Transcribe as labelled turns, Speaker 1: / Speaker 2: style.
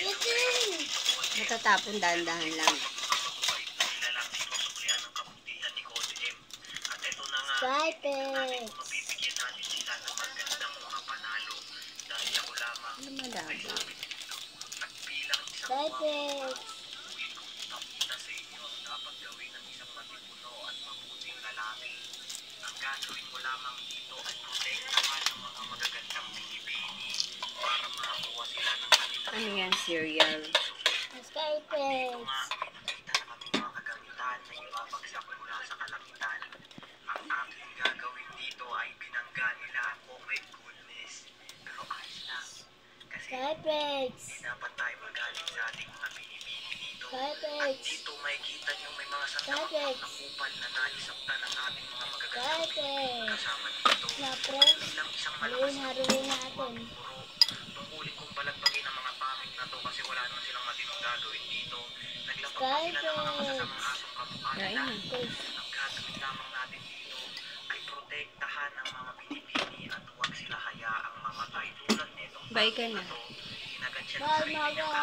Speaker 1: Matatapon dahan-dahan lang.
Speaker 2: Skypex!
Speaker 1: Ano malabo?
Speaker 2: Skypex!
Speaker 3: gagawin mo lamang dito ay protektahan goodness. Pero ayos lang. Kasi
Speaker 2: Skypex!
Speaker 3: hindi dapat tayo magaling sa ating mga binibini dito. At
Speaker 2: Skypex!
Speaker 3: dito makikita niyo may mga sandamakmak na kupal na naisakta ng ating mga magagandang kasama dito.
Speaker 2: Na friends,
Speaker 3: isang malakas
Speaker 2: haluin natin.
Speaker 3: Kasi wala naman silang matinong gagawin dito. Naglapag pa sila ng mga masasamang asong kamukha nila. Ang gagawin lamang natin dito ay protektahan ang mga binibini at huwag sila hayaang mamatay tulad nitong
Speaker 1: Bye ka na.
Speaker 3: to. Ginagat siya ng
Speaker 2: Bye
Speaker 3: sarili niyang